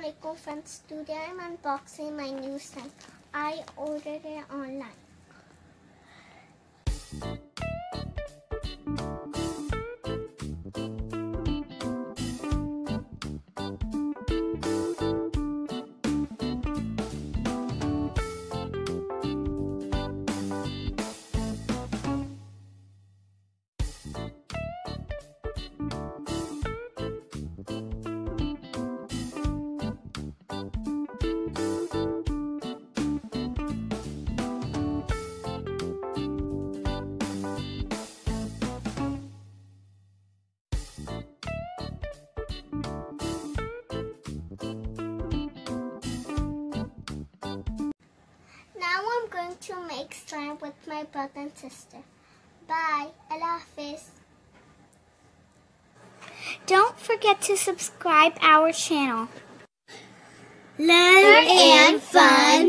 Assalamualaikum friends. Today I'm unboxing my new stand. I ordered it online. Now I'm going to make slime with my brother and sister. Bye. Allah Hafiz. Don't forget to subscribe our channel. Learn and fun.